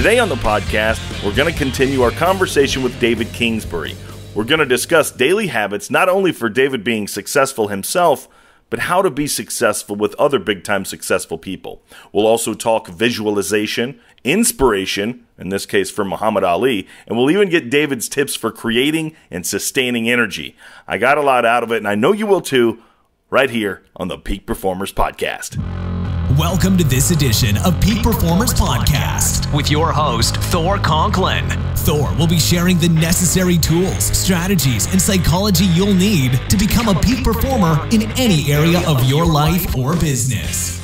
Today on the podcast, we're going to continue our conversation with David Kingsbury. We're going to discuss daily habits not only for David being successful himself, but how to be successful with other big time successful people. We'll also talk visualization, inspiration, in this case for Muhammad Ali, and we'll even get David's tips for creating and sustaining energy. I got a lot out of it, and I know you will too, right here on the Peak Performers Podcast. Welcome to this edition of Peak Performers Podcast with your host, Thor Conklin. Thor will be sharing the necessary tools, strategies, and psychology you'll need to become a peak performer in any area of your life or business.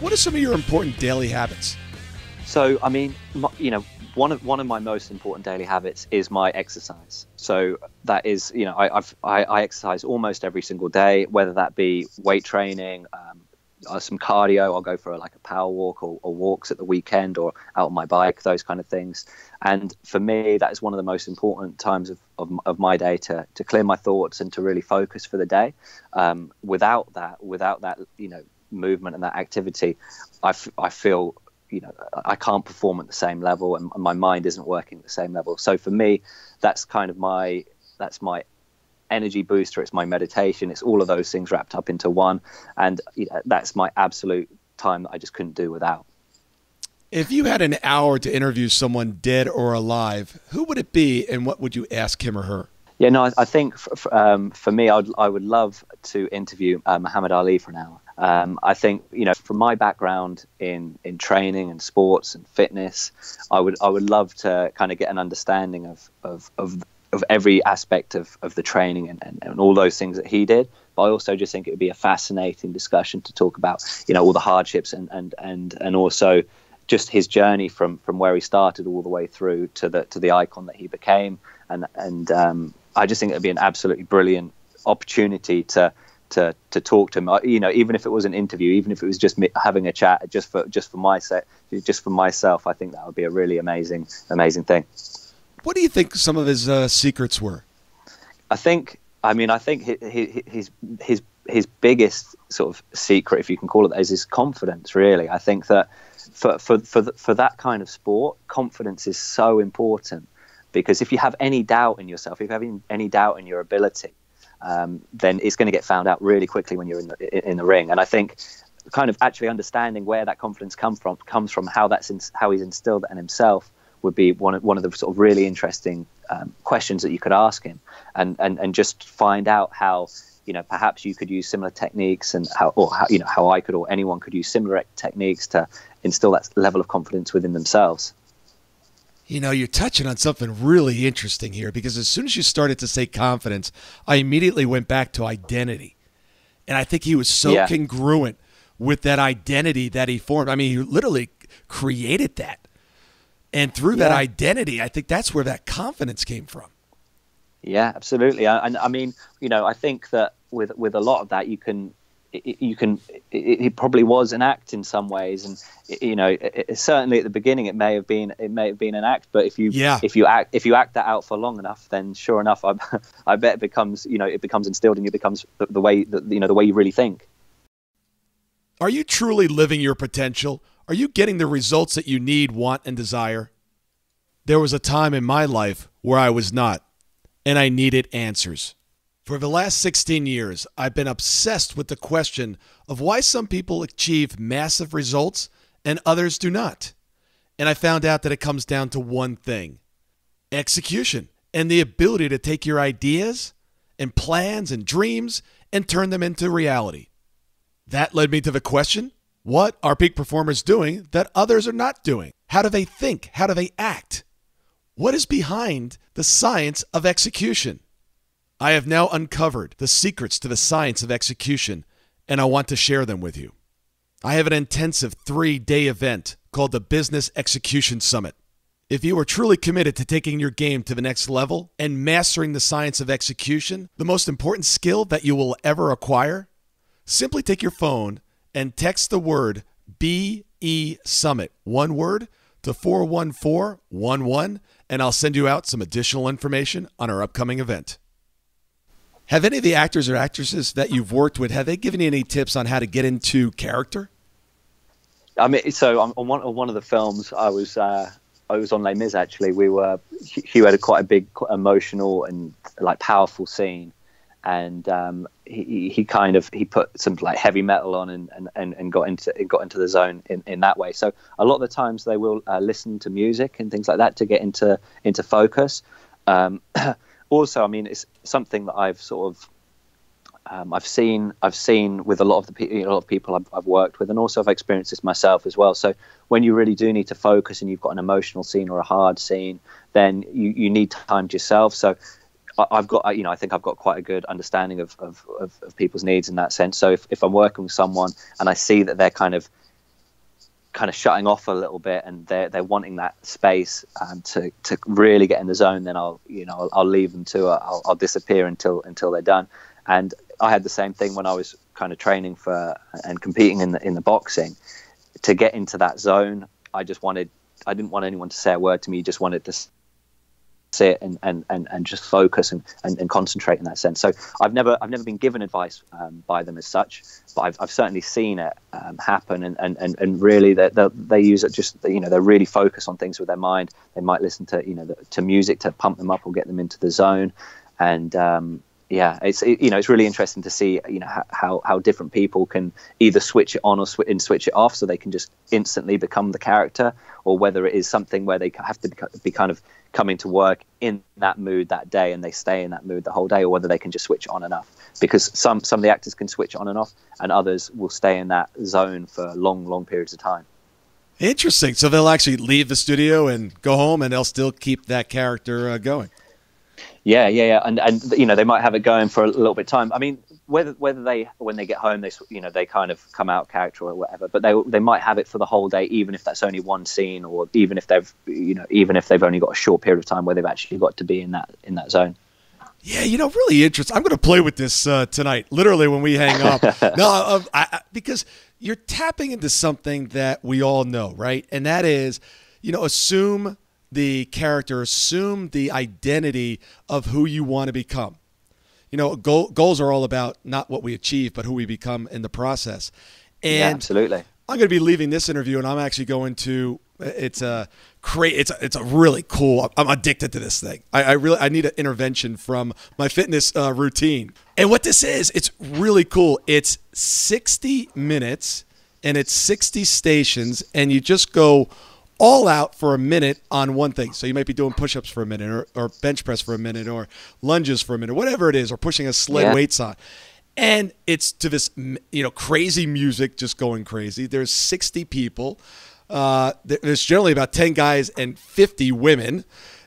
What are some of your important daily habits? So, I mean, you know, one of one of my most important daily habits is my exercise. So that is, you know, I, I've, I, I exercise almost every single day, whether that be weight training, um, uh, some cardio. I'll go for a, like a power walk or, or, walks at the weekend or out on my bike, those kind of things. And for me, that is one of the most important times of, of, of my day to, to clear my thoughts and to really focus for the day. Um, without that, without that, you know, movement and that activity, I, f- I feel you know I can't perform at the same level and my mind isn't working at the same level. So for me, that's kind of my that's my energy booster, it's my meditation, it's all of those things wrapped up into one. And you know, that's my absolute time that I just couldn't do without. If you had an hour to interview someone dead or alive, who would it be and what would you ask him or her? Yeah, no, I, I think for, um, for me, I'd, I would love to interview uh, Muhammad Ali for an hour. Um, I think you know, from my background in in training and sports and fitness, I would I would love to kind of get an understanding of of, of of every aspect of, of the training and, and, and, all those things that he did. But I also just think it would be a fascinating discussion to talk about, you know, all the hardships and, and, and, and also just his journey from, from where he started all the way through to the to the icon that he became. And and um, I just think it would be an absolutely brilliant opportunity to to to talk to him. You know, even if it was an interview, even if it was just me having a chat, just for just for my set, just for myself, I think that would be a really amazing amazing thing. What do you think some of his uh, secrets were? I think, I mean, I think his, his his biggest sort of secret, if you can call it that, is his confidence. Really, I think that for for for for that kind of sport, confidence is so important because if you have any doubt in yourself, if you have any doubt in your ability, um, then it's going to get found out really quickly when you're in the in the ring. And I think kind of actually understanding where that confidence comes from comes from how that's in, how he's instilled it in himself would be one of, one of the sort of really interesting um, questions that you could ask him, and, and and just find out how you know perhaps you could use similar techniques and how or how you know how I could or anyone could use similar techniques to instill that level of confidence within themselves. You know, you're touching on something really interesting here because as soon as you started to say confidence, I immediately went back to identity. And I think he was so yeah. congruent with that identity that he formed. I mean, he literally created that. And through yeah. that identity, I think that's where that confidence came from. Yeah, absolutely. And I, I, mean, you know, I think that with with a lot of that, you can you can it, probably was an act in some ways and you know it, certainly at the beginning it may have been it may have been an act but if you yeah. if you act if you act that out for long enough then sure enough i, I bet it becomes you know it becomes instilled in you becomes the, the way that you know the way you really think are you truly living your potential are you getting the results that you need, want, and desire? There was a time in my life where I was not, and I needed answers. For the last 16 years, I've been obsessed with the question of why some people achieve massive results and others do not. And I found out that it comes down to one thing execution and the ability to take your ideas and plans and dreams and turn them into reality. That led me to the question what are peak performers doing that others are not doing? How do they think? How do they act? What is behind the science of execution? I have now uncovered the secrets to the science of execution, and I want to share them with you. I have an intensive three day event called the Business Execution Summit. If you are truly committed to taking your game to the next level and mastering the science of execution, the most important skill that you will ever acquire, simply take your phone and text the word BE Summit, one word, to 41411, and I'll send you out some additional information on our upcoming event. Have any of the actors or actresses that you've worked with, have they given you any tips on how to get into character? I mean, so on, one on one of the films, I was uh, I was on Les Mis actually. We were Hugh had a quite a big emotional and like powerful scene, and um, he, he kind of he put some like heavy metal on and, and, and got into got into the zone in, in that way. So a lot of the times they will uh, listen to music and things like that to get into into focus. Um, also, I mean, it's something that I've sort of um, I've seen I've seen with a lot of the pe- a lot of people I've, I've, worked with, and also I've experienced this myself as well. So when you really do need to focus and you've got an emotional scene or a hard scene, then you, you need time to yourself. So I've got you know I think I've got quite a good understanding of, of, of, of people's needs in that sense. So if, if I'm working with someone and I see that they're kind of kind of shutting off a little bit and they're they're wanting that space um, to to really get in the zone, then I'll you know I'll, I'll leave them to I'll, I'll disappear until until they're done. And I had the same thing when I was kind of training for and competing in the in the boxing. To get into that zone, I just wanted I didn't want anyone to say a word to me. Just wanted to sit and, and, and, and just focus and, and, and concentrate in that sense. So I've never I've never been given advice um, by them as such, but I've, I've certainly seen it um, happen and, and, and, and really they, they use it just you know they're really focused on things with their mind. They might listen to you know the, to music to pump them up or get them into the zone, and um, yeah, it's it, you know it's really interesting to see you know how how different people can either switch it on or sw- and switch it off, so they can just instantly become the character, or whether it is something where they have to be, be kind of coming to work in that mood that day and they stay in that mood the whole day, or whether they can just switch on and off. Because some some of the actors can switch on and off, and others will stay in that zone for long long periods of time. Interesting. So they'll actually leave the studio and go home, and they'll still keep that character uh, going. Yeah, yeah, yeah, and and you know they might have it going for a little bit of time. I mean, whether whether they when they get home they you know they kind of come out character or whatever, but they they might have it for the whole day, even if that's only one scene, or even if they've you know even if they've only got a short period of time where they've actually got to be in that in that zone. Yeah, you know, really interesting. I'm going to play with this uh, tonight, literally when we hang up. no, uh, I, I, because you're tapping into something that we all know, right? And that is, you know, assume the character, assume the identity of who you want to become. You know, goal, goals are all about not what we achieve, but who we become in the process. And yeah, absolutely. I'm going to be leaving this interview, and I'm actually going to. It's a great. It's a, it's a really cool. I'm addicted to this thing. I, I really I need an intervention from my fitness uh, routine. And what this is, it's really cool. It's 60 minutes, and it's 60 stations, and you just go all out for a minute on one thing. So you might be doing push ups for a minute or, or, bench press for a minute or lunges for a minute, whatever it is, or pushing a sled yeah. weights on. And it's to this, you know, crazy music just going crazy. There's 60 people. Uh, there's generally about 10 guys and 50 women.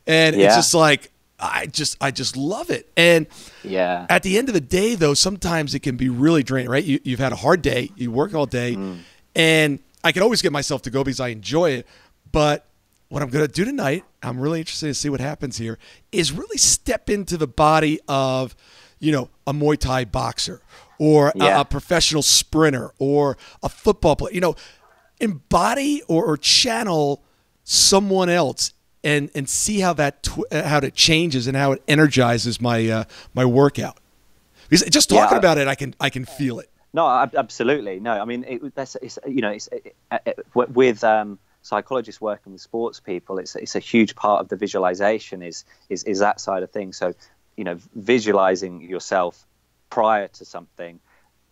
And yeah. it's just like, I just I just love it. And yeah. At the end of the day though, sometimes it can be really draining, right? You have had a hard day, you work all day, mm. and I can always get myself to go because I enjoy it. But what I'm going to do tonight, I'm really interested to see what happens here, is really step into the body of, you know, a Muay Thai boxer or yeah. a, a, professional sprinter or a football player. You know, embody or, or channel someone else and and see how that tw- how it changes and how it energizes my uh, my workout. Because just talking yeah. about it, I can I can feel it. No, absolutely. No, I mean it, that's it's, you know it's it, it, with um, psychologists working with sports people, it's it's a huge part of the visualization is is is that side of things. So, you know, visualizing yourself prior to something,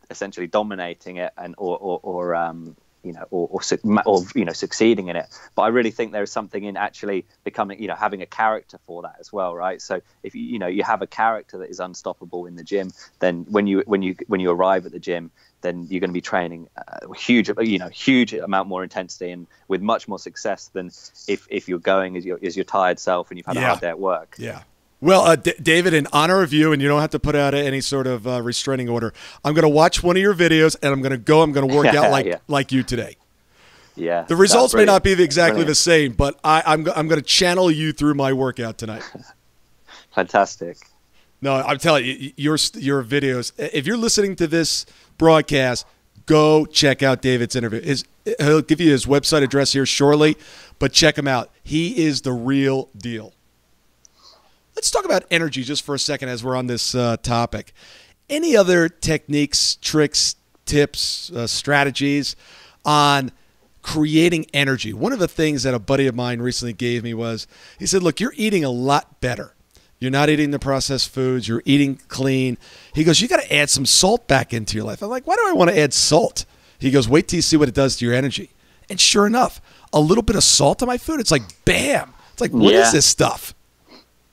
essentially dominating it and or or, or um, you know, or, or, or, you know, succeeding in it. But I really think there is something in actually becoming, you know, having a character for that as well, right? So if you, you know, you have a character that is unstoppable in the gym, then when you when you when you arrive at the gym, then you're going to be training a huge, you know, huge amount more intensity and with much more success than if, if you're going as your, as your tired self and you've had yeah. a hard day at work. Yeah. Well, uh, D- David, in honor of you, and you don't have to put out any sort of uh, restraining order, I'm going to watch one of your videos and I'm going to go. I'm going to work out like yeah. like you today. Yeah. The results may not be exactly brilliant. the same, but I, I'm I'm going to channel you through my workout tonight. Fantastic. No, I'm telling you, your your videos. If you're listening to this broadcast, go check out David's interview. His, he'll give you his website address here shortly, but check him out. He is the real deal. Let's talk about energy just for a second as we're on this uh, topic. Any other techniques, tricks, tips, uh, strategies on creating energy. One of the things that a buddy of mine recently gave me was he said, Look, you're eating a lot better. You're not eating the processed foods, you're eating clean. He goes, You got to add some salt back into your life. I'm like, Why do I want to add salt? He goes, Wait till you see what it does to your energy. And sure enough, a little bit of salt on my food, it's like, bam. It's like, what yeah. is this stuff?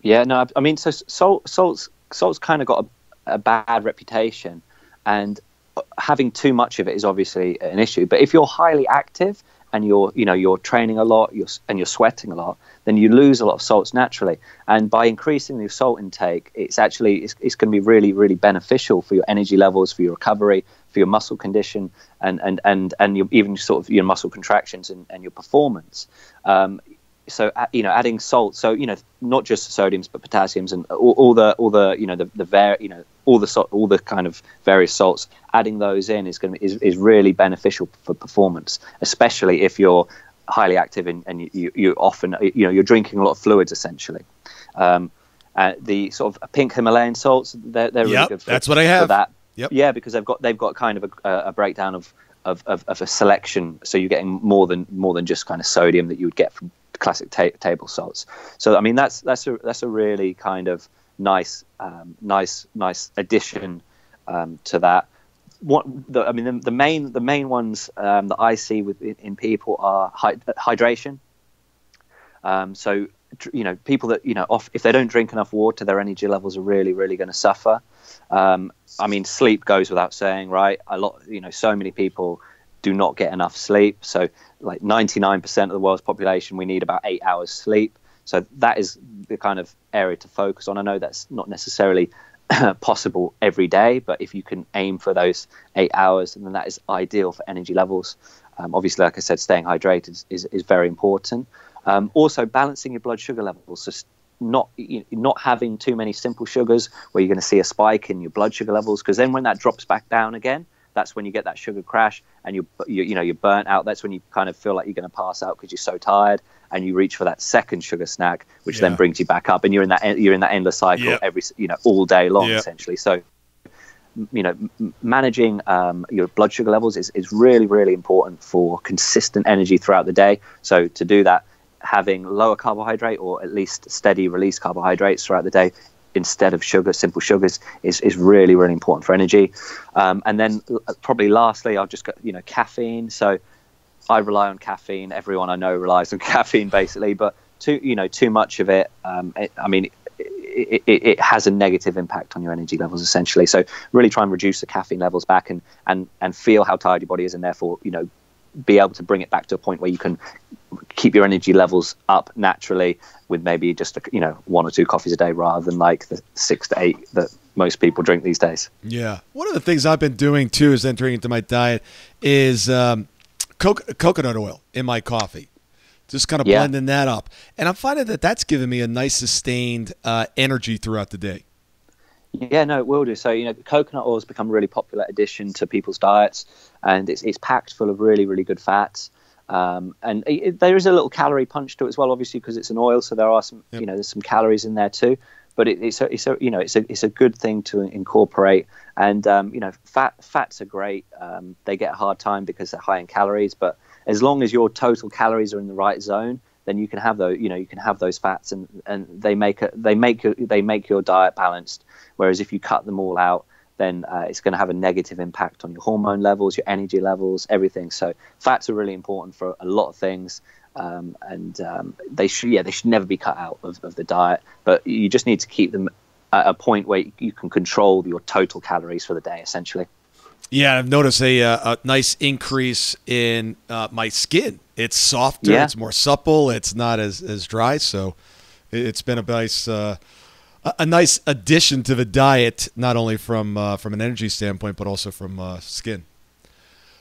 Yeah, no, I mean, so salt, salt's, salt's kind of got a, a bad reputation. And having too much of it is obviously an issue. But if you're highly active and you're you know you're training a lot you're, and you're sweating a lot, then you lose a lot of salts naturally. And by increasing your salt intake, it's actually it's, it's going to be really really beneficial for your energy levels, for your recovery, for your muscle condition, and and and and your, even sort of your muscle contractions and, and your performance. Um, so you know adding salt so you know not just sodiums but potassiums and all, all the all the you know the the var- you know all the salt all the kind of various salts adding those in is going to is, is really beneficial for performance especially if you're highly active and, and you, you often you know you're drinking a lot of fluids essentially um, uh, the sort of pink Himalayan salts they're, they're yep, really good for, that's what I have for that yep. yeah because they've got they've got kind of a, a breakdown of of, of, of, a selection. So you're getting more than more than just kind of sodium that you would get from classic ta- table salts. So I mean that's that's a that's a really kind of nice um, nice nice addition um, to that. What the, I mean the, the, main the main ones um, that I see with in, people are hy- hydration. Um, so you know people that you know off, if they don't drink enough water, their energy levels are really really going to suffer. Um, I mean sleep goes without saying, right? A lot you know so many people do not get enough sleep. So, like 99% of the world's population, we need about eight hours sleep. So, that is the kind of area to focus on. I know that's not necessarily possible every day, but if you can aim for those eight hours, then that is ideal for energy levels. Um, obviously, like I said, staying hydrated is, is, is very important. Um, also, balancing your blood sugar levels. So, not you know, not having too many simple sugars where you're going to see a spike in your blood sugar levels because then when that drops back down again that's when you get that sugar crash and you, you, you know you're burnt out that's when you kind of feel like you're going to pass out because you're so tired and you reach for that second sugar snack which yeah. then brings you back up and you're in that you're in that endless cycle yep. every you know all day long yep. essentially so you know managing um, your blood sugar levels is, is really really important for consistent energy throughout the day so to do that having lower carbohydrate or at least steady release carbohydrates throughout the day instead of sugar, simple sugars, is, is really, really important for energy. Um, and then probably lastly, I'll just go, you know, caffeine. So I rely on caffeine. Everyone I know relies on caffeine basically, but too, you know, too much of it, um, it I mean, it, it, it, has a negative impact on your energy levels essentially. So really try and reduce the caffeine levels back and, and, and feel how tired your body is and therefore, you know, be able to bring it back to a point where you can keep your energy levels up naturally with maybe just a, you know one or two coffees a day rather than like the six to eight that most people drink these days. Yeah, one of the things I've been doing too is entering into my diet is um, co- coconut oil in my coffee. Just kind of yeah. blending that up, and I'm finding that that's giving me a nice sustained uh, energy throughout the day. Yeah, no, it will do. So, you know, coconut oil has become a really popular addition to people's diets, and it's, it's packed full of really, really good fats. Um, and it, there is a little calorie punch to it as well, obviously, because it's an oil. So there are some, yep. you know, there's some calories in there too. But it, it's a, it's a, you know, it's a, it's a good thing to incorporate. And um, you know, fat, fats are great. Um, they get a hard time because they're high in calories. But as long as your total calories are in the right zone, then you can have those you know you can have those fats and and they make it they make they make your diet balanced. Whereas if you cut them all out then uh, it's going to have a negative impact on your hormone levels your energy levels everything. So fats are really important for a lot of things. Um, and um, they should yeah they should never be cut out of, of the diet. But you just need to keep them at a point where you can control your total calories for the day essentially yeah, I've noticed a, uh, a nice increase in uh, my skin. It's softer, yeah. it's more supple, it's not as, as dry. So it's been a nice uh, a nice addition to the diet, not only from uh, from an energy standpoint, but also from uh, skin.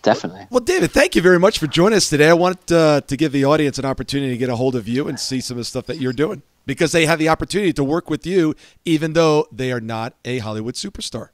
Definitely. Well, David, thank you very much for joining us today. I wanted uh, to give the audience an opportunity to get a hold of you and see some of the stuff that you're doing because they have the opportunity to work with you, even though they are not a Hollywood superstar.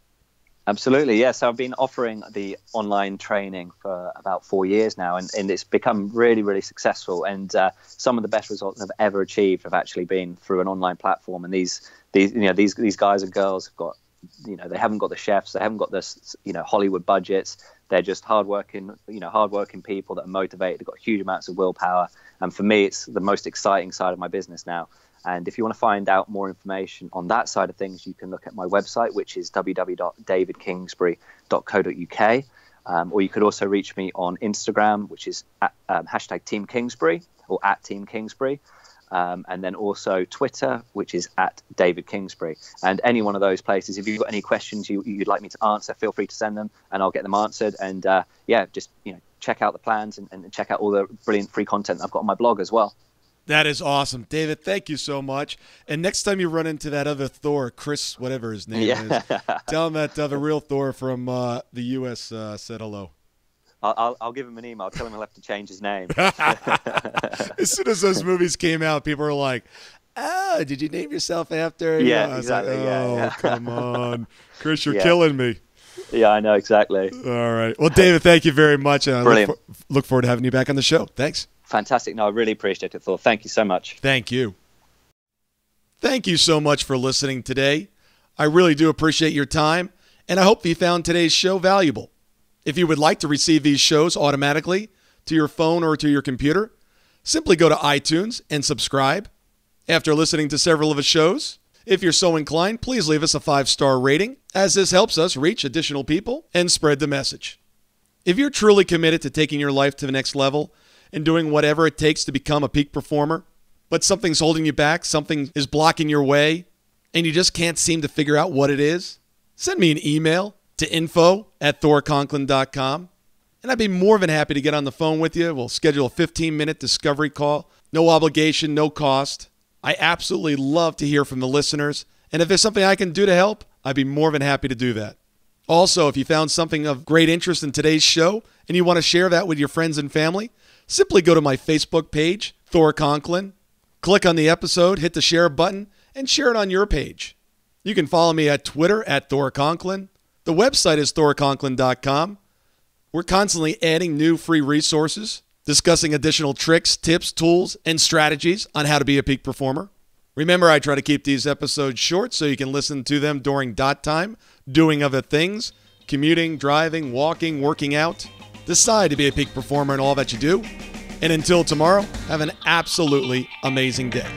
Absolutely, yes. So I've been offering the online training for about four years now, and, and it's become really, really successful. And uh, some of the best results I've ever achieved have actually been through an online platform. And these, these, you know, these these guys and girls have got you know they haven't got the chefs, they haven't got this you know Hollywood budgets. They're just hardworking, you know, hardworking people that are motivated. They've got huge amounts of willpower, and for me, it's the most exciting side of my business now. And if you want to find out more information on that side of things, you can look at my website, which is www.davidkingsbury.co.uk. Um, or you could also reach me on Instagram, which is at, um, hashtag Team Kingsbury or at Team Kingsbury. Um, and then also Twitter, which is at David Kingsbury. And any one of those places, if you've got any questions you, would like me to answer, feel free to send them, and I'll get them answered. And uh, yeah, just you know, check out the plans and, and check out all the brilliant free content I've got on my blog as well. That is awesome, David. Thank you so much. And next time you run into that other Thor, Chris, whatever his name yeah. is, tell him that uh, the real Thor from uh, the U.S. Uh, said hello. I'll, I'll, I'll, give him an email. I'll tell him he'll have to change his name. as soon as those movies came out, people were like, "Oh, did you name yourself after?" Yeah, exactly. Like, oh, yeah, yeah. come on, Chris, you're yeah. killing me. Yeah, I know exactly. All right. Well, David, thank you very much. I Brilliant. Look, for, look forward to having you back on the show. Thanks. Fantastic. No, I really appreciate it, Thor. Thank you so much. Thank you. Thank you so much for listening today. I really do appreciate your time, and I hope you found today's show valuable. If you would like to receive these shows automatically to your phone or to your computer, simply go to iTunes and subscribe. After listening to several of the shows, if you're so inclined, please leave us a five star rating, as this helps us reach additional people and spread the message. If you're truly committed to taking your life to the next level and doing whatever it takes to become a peak performer, but something's holding you back, something is blocking your way, and you just can't seem to figure out what it is, send me an email to info at thorconklin.com. And I'd be more than happy to get on the phone with you. We'll schedule a 15 minute discovery call. No obligation, no cost. I absolutely love to hear from the listeners. And if there's something I can do to help, I'd be more than happy to do that. Also, if you found something of great interest in today's show and you want to share that with your friends and family, simply go to my Facebook page, Thor Conklin, click on the episode, hit the share button, and share it on your page. You can follow me at Twitter at Thor Conklin the website is thorconklin.com. We're constantly adding new free resources, discussing additional tricks, tips, tools, and strategies on how to be a peak performer. Remember, I try to keep these episodes short so you can listen to them during dot time, doing other things, commuting, driving, walking, working out. Decide to be a peak performer in all that you do. And until tomorrow, have an absolutely amazing day.